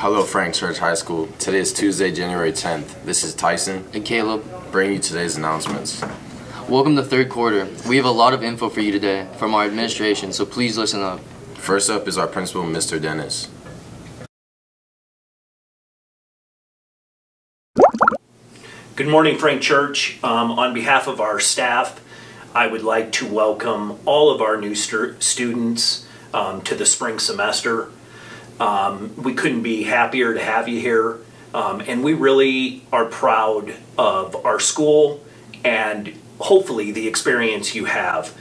Hello, Frank Church High School. Today is Tuesday, January 10th. This is Tyson and Caleb bringing you today's announcements. Welcome to third quarter. We have a lot of info for you today from our administration, so please listen up. First up is our principal, Mr. Dennis. Good morning, Frank Church. Um, on behalf of our staff, I would like to welcome all of our new stu students um, to the spring semester. Um, we couldn't be happier to have you here, um, and we really are proud of our school and hopefully the experience you have.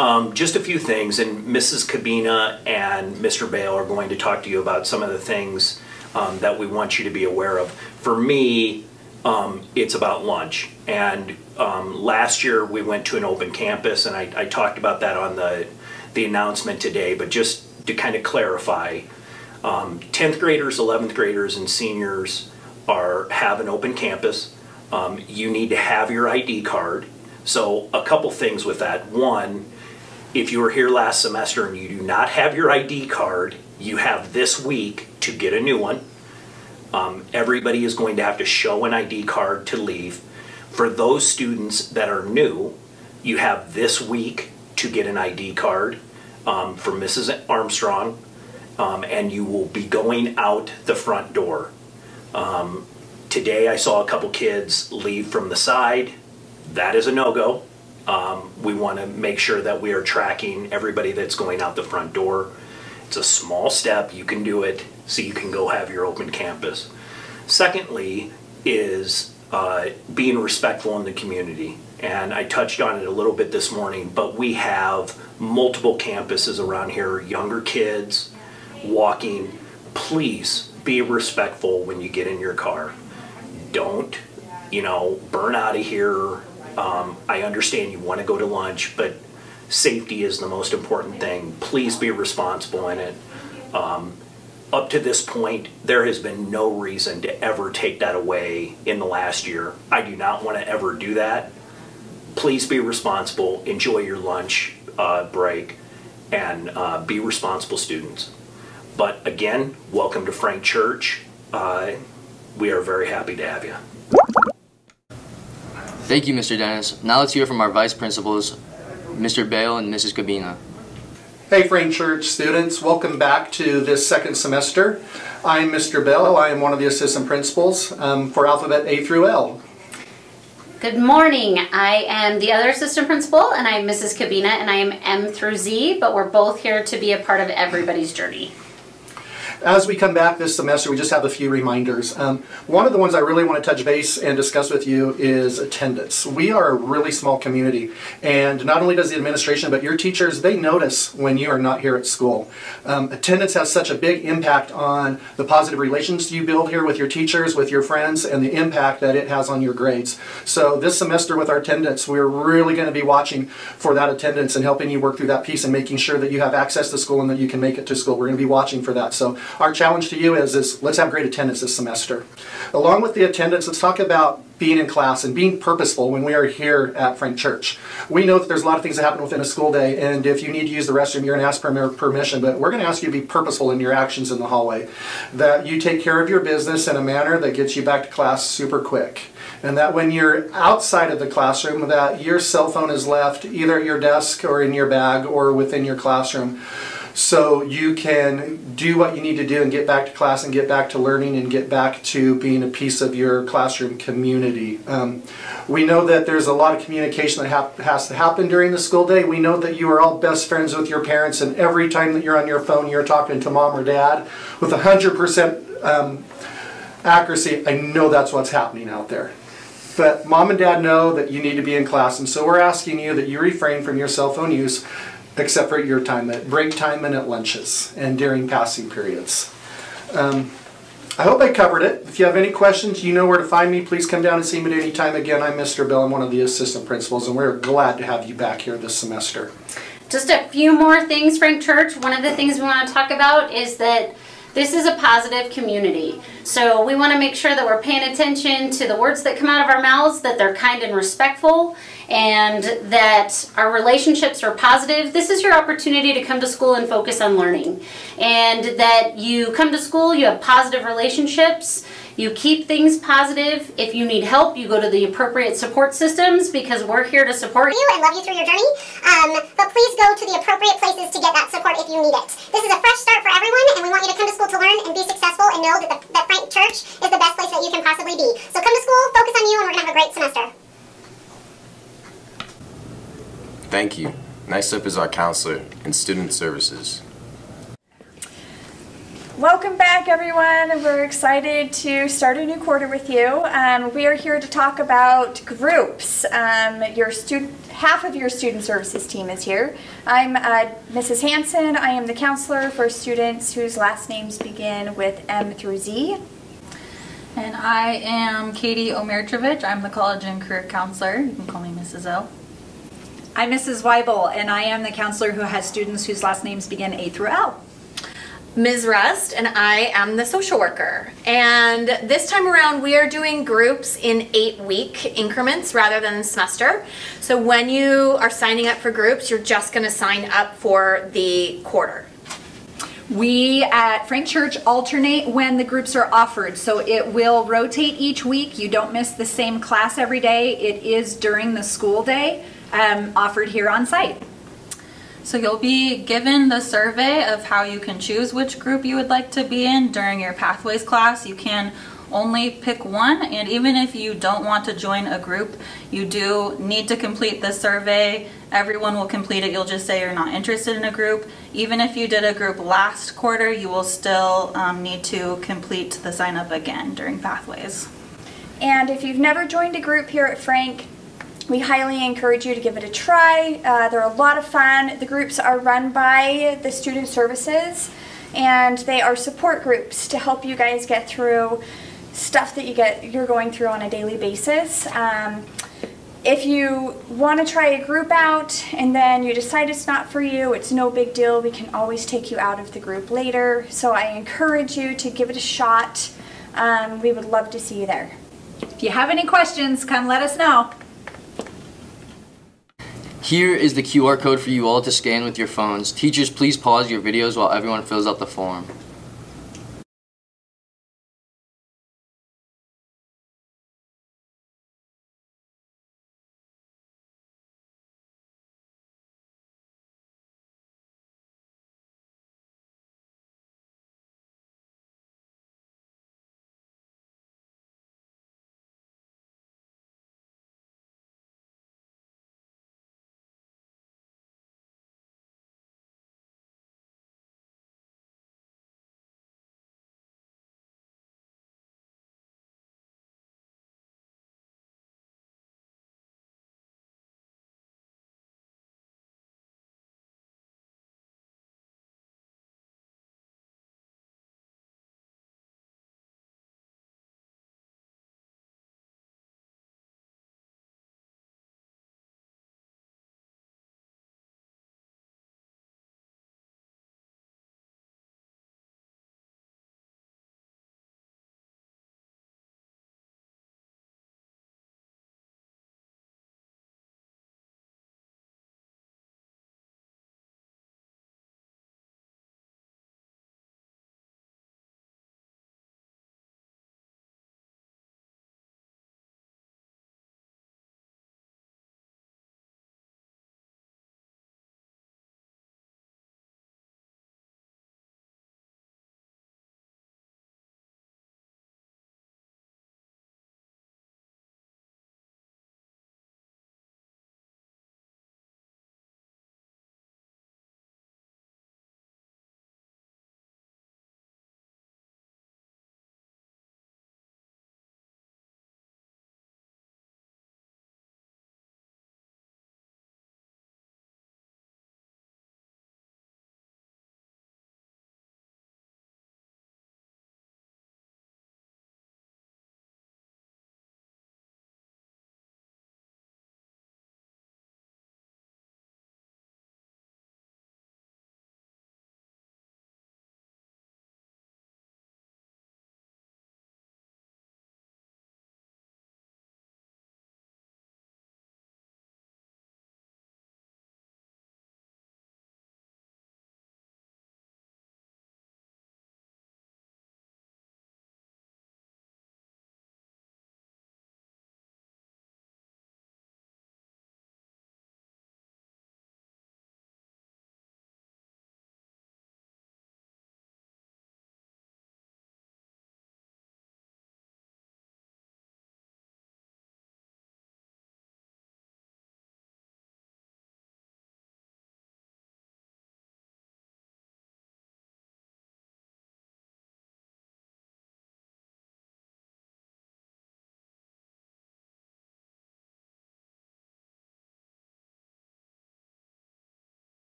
Um, just a few things, and Mrs. Cabina and Mr. Bale are going to talk to you about some of the things um, that we want you to be aware of. For me, um, it's about lunch. And um, last year we went to an open campus, and I, I, talked about that on the, the announcement today, but just to kind of clarify, 10th um, graders, 11th graders, and seniors are have an open campus. Um, you need to have your ID card. So a couple things with that. One, if you were here last semester and you do not have your ID card, you have this week to get a new one. Um, everybody is going to have to show an ID card to leave. For those students that are new, you have this week to get an ID card um, for Mrs. Armstrong, um, and you will be going out the front door. Um, today I saw a couple kids leave from the side that is a no-go. Um, we want to make sure that we are tracking everybody that's going out the front door. It's a small step, you can do it, so you can go have your open campus. Secondly is uh, being respectful in the community. And I touched on it a little bit this morning, but we have multiple campuses around here, younger kids walking. Please be respectful when you get in your car. Don't, you know, burn out of here um, I understand you want to go to lunch, but safety is the most important thing. Please be responsible in it. Um, up to this point, there has been no reason to ever take that away in the last year. I do not want to ever do that. Please be responsible, enjoy your lunch uh, break, and uh, be responsible students. But again, welcome to Frank Church. Uh, we are very happy to have you. Thank you, Mr. Dennis. Now let's hear from our vice principals, Mr. Bale and Mrs. Cabina. Hey Frank Church students, welcome back to this second semester. I'm Mr. Bell. I am one of the assistant principals um, for Alphabet A through L. Good morning. I am the other assistant principal and I'm Mrs. Cabina and I am M through Z, but we're both here to be a part of everybody's journey. As we come back this semester, we just have a few reminders. Um, one of the ones I really want to touch base and discuss with you is attendance. We are a really small community, and not only does the administration, but your teachers, they notice when you are not here at school. Um, attendance has such a big impact on the positive relations you build here with your teachers, with your friends, and the impact that it has on your grades. So this semester with our attendance, we're really going to be watching for that attendance and helping you work through that piece and making sure that you have access to school and that you can make it to school. We're going to be watching for that. So our challenge to you is, is let's have great attendance this semester. Along with the attendance, let's talk about being in class and being purposeful when we are here at Frank Church. We know that there's a lot of things that happen within a school day, and if you need to use the restroom, you're going to ask for permission, but we're going to ask you to be purposeful in your actions in the hallway. That you take care of your business in a manner that gets you back to class super quick. And that when you're outside of the classroom, that your cell phone is left either at your desk or in your bag or within your classroom so you can do what you need to do and get back to class and get back to learning and get back to being a piece of your classroom community. Um, we know that there's a lot of communication that has to happen during the school day. We know that you are all best friends with your parents and every time that you're on your phone you're talking to mom or dad with 100% um, accuracy. I know that's what's happening out there. But mom and dad know that you need to be in class and so we're asking you that you refrain from your cell phone use except for your time at break time and at lunches and during passing periods. Um, I hope I covered it. If you have any questions, you know where to find me. Please come down and see me at any time. Again, I'm Mr. Bill. I'm one of the assistant principals, and we're glad to have you back here this semester. Just a few more things, Frank Church. One of the things we want to talk about is that this is a positive community. So we want to make sure that we're paying attention to the words that come out of our mouths, that they're kind and respectful, and that our relationships are positive, this is your opportunity to come to school and focus on learning. And that you come to school, you have positive relationships, you keep things positive. If you need help, you go to the appropriate support systems because we're here to support you and love you through your journey. Um, but please go to the appropriate places to get that support if you need it. This is a fresh start for everyone, and we want you to come to school to learn and be successful and know that, the, that Frank Church is the best place that you can possibly be. So come to school, focus on you, and we're going to have a great semester. Thank you. Next up is our counselor in student services. Welcome back, everyone. We're excited to start a new quarter with you. Um, we are here to talk about groups. Um, your student, half of your student services team is here. I'm uh, Mrs. Hanson. I am the counselor for students whose last names begin with M through Z. And I am Katie Omirtrovich. I'm the college and career counselor. You can call me Mrs. O. I'm Mrs. Weibel, and I am the counselor who has students whose last names begin A through L. Ms. Rust, and I am the social worker. And this time around, we are doing groups in eight week increments rather than semester. So when you are signing up for groups, you're just going to sign up for the quarter. We at Frank Church alternate when the groups are offered, so it will rotate each week. You don't miss the same class every day. It is during the school day, um, offered here on site. So you'll be given the survey of how you can choose which group you would like to be in during your pathways class. You can only pick one and even if you don't want to join a group you do need to complete the survey everyone will complete it you'll just say you're not interested in a group even if you did a group last quarter you will still um, need to complete the sign up again during pathways and if you've never joined a group here at Frank we highly encourage you to give it a try. Uh, they're a lot of fun. The groups are run by the student services and they are support groups to help you guys get through stuff that you get you're going through on a daily basis. Um, if you want to try a group out and then you decide it's not for you, it's no big deal. We can always take you out of the group later. So I encourage you to give it a shot. Um, we would love to see you there. If you have any questions, come let us know. Here is the QR code for you all to scan with your phones. Teachers, please pause your videos while everyone fills out the form.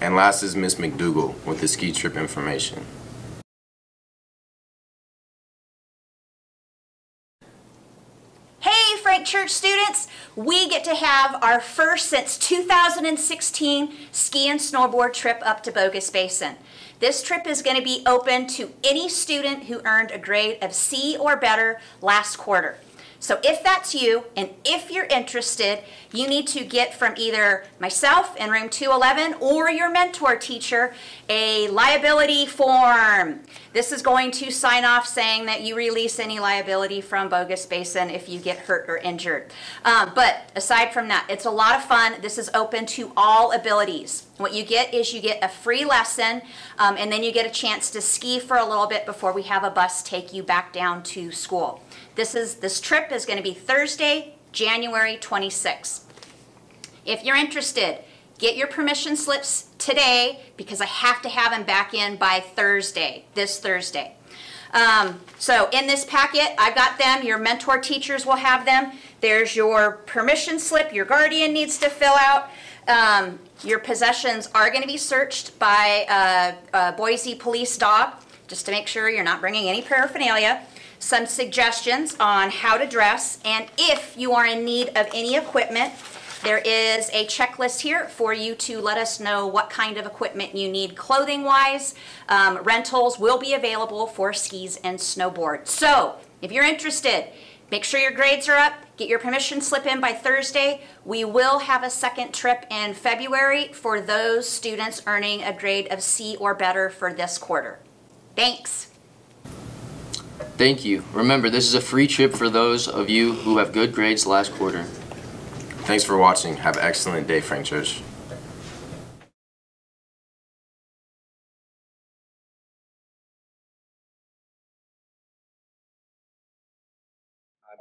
And last is Miss McDougal with the ski trip information. Hey, Frank Church students! We get to have our first since 2016 ski and snowboard trip up to Bogus Basin. This trip is going to be open to any student who earned a grade of C or better last quarter. So if that's you, and if you're interested, you need to get from either myself in room 211 or your mentor teacher a liability form. This is going to sign off saying that you release any liability from Bogus Basin if you get hurt or injured. Um, but aside from that, it's a lot of fun. This is open to all abilities. What you get is you get a free lesson, um, and then you get a chance to ski for a little bit before we have a bus take you back down to school. This is this trip is going to be Thursday, January 26th. If you're interested, get your permission slips today because I have to have them back in by Thursday, this Thursday. Um, so in this packet, I've got them. Your mentor teachers will have them. There's your permission slip your guardian needs to fill out. Um, your possessions are going to be searched by a, Boise police dog just to make sure you're not bringing any paraphernalia some suggestions on how to dress, and if you are in need of any equipment, there is a checklist here for you to let us know what kind of equipment you need clothing wise. Um, rentals will be available for skis and snowboards. So if you're interested, make sure your grades are up, get your permission slip in by Thursday. We will have a second trip in February for those students earning a grade of C or better for this quarter. Thanks. Thank you. Remember, this is a free trip for those of you who have good grades last quarter. Thanks for watching. Have an excellent day, Frank Church.